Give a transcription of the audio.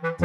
Thank